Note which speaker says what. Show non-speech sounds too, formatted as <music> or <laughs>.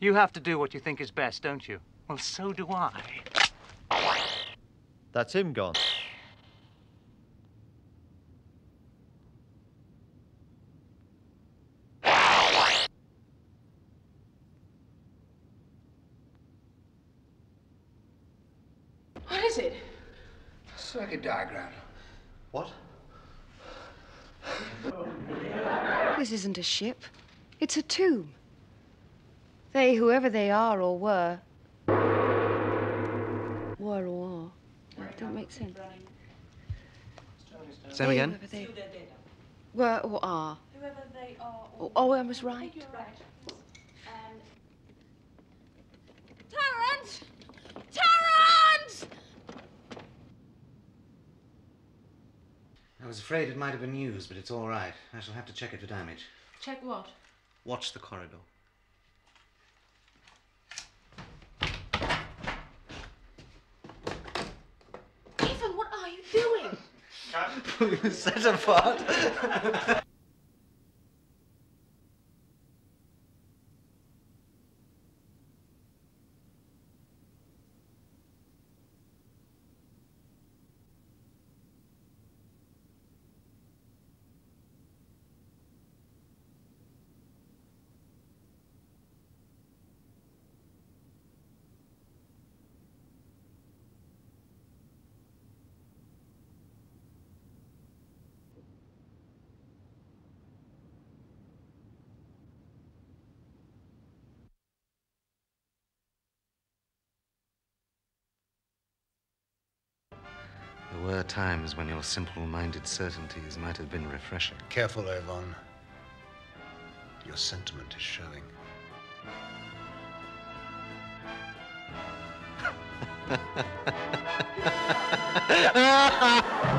Speaker 1: You have to do what you think is best, don't you? Well, so do I.
Speaker 2: That's him gone.
Speaker 3: What is it?
Speaker 4: Circuit diagram.
Speaker 2: What?
Speaker 5: This isn't a ship. It's a tomb. They, whoever they are or were, were or are. That don't make sense.
Speaker 2: Same again?
Speaker 5: Whoever they were or are.
Speaker 3: Whoever they are.
Speaker 5: Oh, oh, I was right.
Speaker 6: I was afraid it might have been used, but it's all right. I shall have to check it for damage.
Speaker 3: check what?
Speaker 6: Watch the corridor.
Speaker 3: Ethan, what are you doing? <laughs>
Speaker 6: Set apart. <laughs> There were times when your simple minded certainties might have been refreshing.
Speaker 4: Careful, Avon. Your sentiment is showing. <laughs>